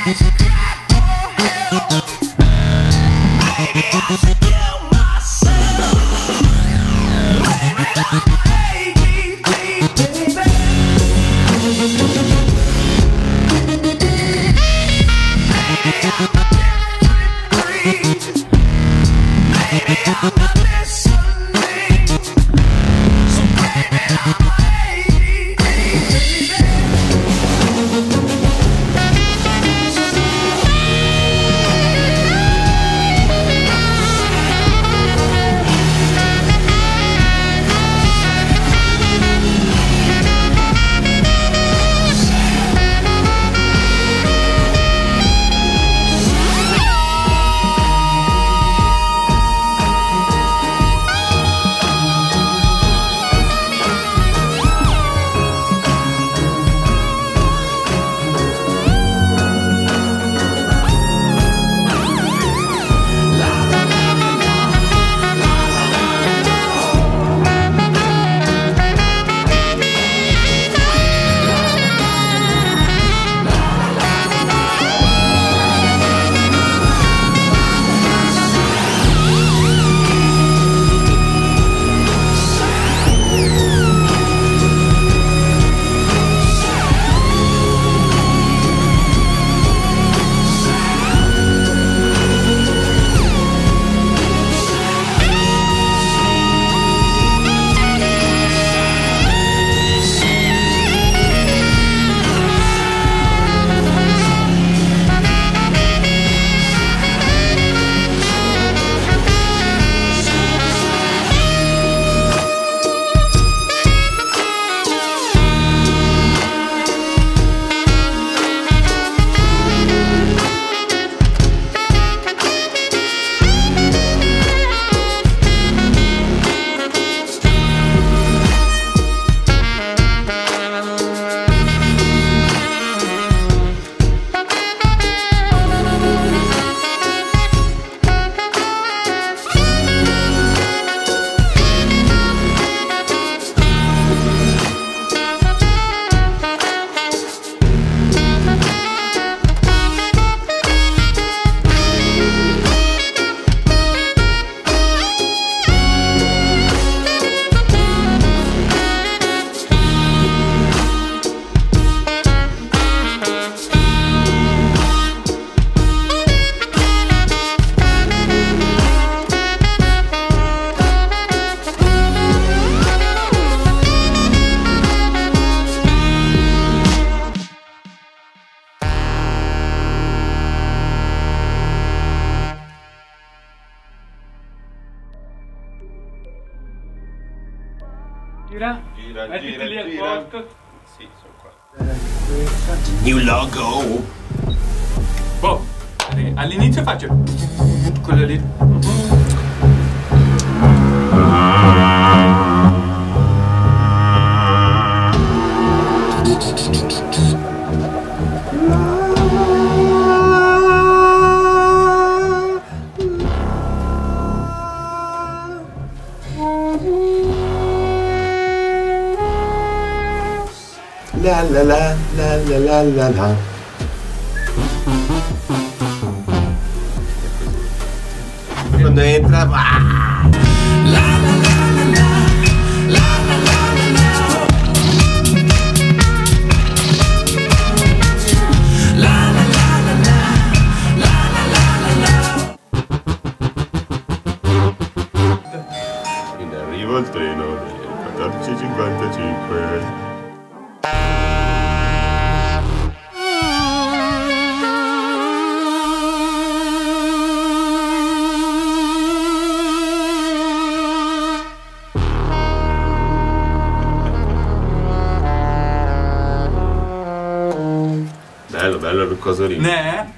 Crack! Bye. Gira. Gira, Mettiti gira, lì al gira. posto. Sì, sono qua. New logo. Boh. All'inizio faccio quello lì. La la la la la la la la. Quando entra, ah! In arrivo al treno del 14.55. Casarim. Né?